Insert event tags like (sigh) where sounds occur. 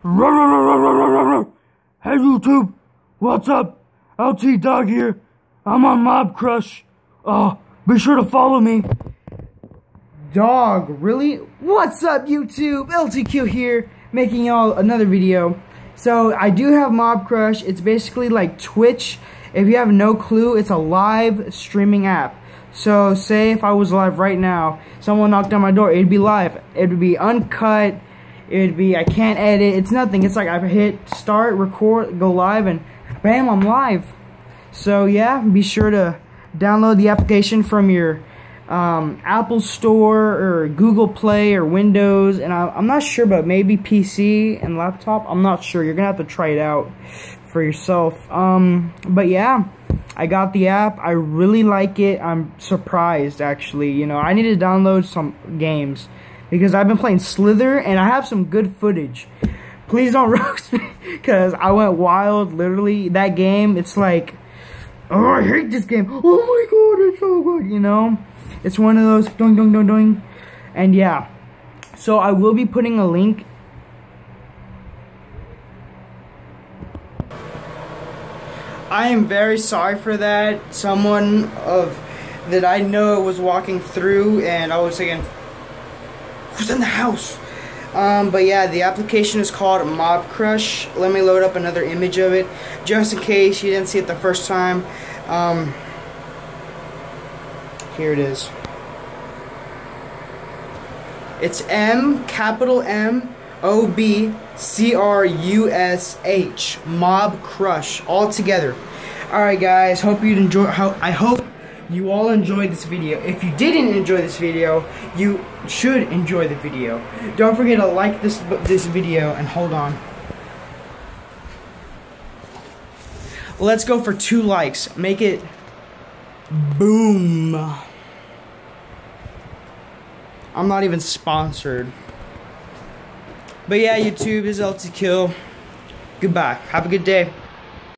Hey YouTube, what's up? LT Dog here. I'm on Mobcrush. Uh, be sure to follow me. Dog, really? What's up YouTube? LTQ here, making y'all another video. So, I do have Mobcrush. It's basically like Twitch. If you have no clue, it's a live streaming app. So, say if I was live right now, someone knocked on my door, it'd be live. It would be uncut it'd be I can't edit. It's nothing. It's like I hit start, record, go live, and bam, I'm live. So yeah, be sure to download the application from your um, Apple Store or Google Play or Windows, and I, am not sure, but maybe PC and laptop. I'm not sure. You're gonna have to try it out for yourself. Um, but yeah, I got the app. I really like it. I'm surprised actually. You know, I need to download some games because I've been playing Slither and I have some good footage. Please don't (laughs) roast me because I went wild. Literally, that game, it's like, oh, I hate this game. Oh my god, it's so good, you know? It's one of those doing, doing, doing, doing. And yeah, so I will be putting a link. I am very sorry for that. Someone of that I know was walking through and I was thinking, Who's in the house? Um, but yeah, the application is called Mobcrush. Let me load up another image of it, just in case you didn't see it the first time. Um, here it is. It's M, capital M, O B C R U S H, Mobcrush, all together. Alright guys, hope you enjoy, How I hope you all enjoyed this video. If you didn't enjoy this video, you should enjoy the video. Don't forget to like this this video and hold on. Let's go for two likes. Make it boom. I'm not even sponsored. But yeah, YouTube, is LT Kill. Goodbye. Have a good day.